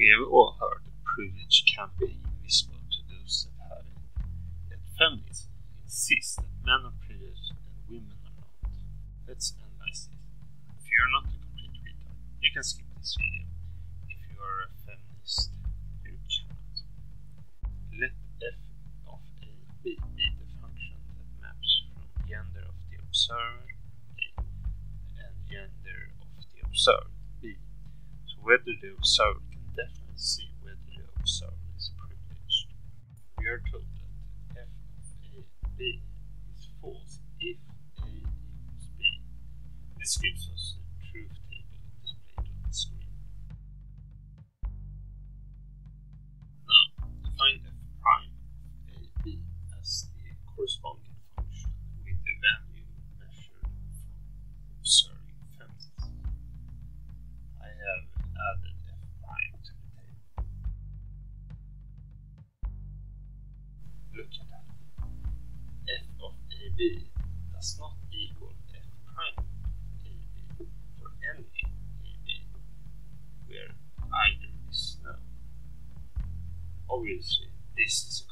We have all heard that privilege can be invisible to those that have it. Yet feminists insist that men are privileged and women are not. Let's analyze this. If you are not a complete retard, you can skip this video. If you are a feminist, you cannot. Let f of a be the function that maps from gender of the observer a and gender of the observed b. So whether the observer can definitely see whether the observer is privileged. We are told that f of a b is false if a equals b. This gives us the truth Look at that. f of ab does not equal f prime ab for any ab where either is known. Obviously, this is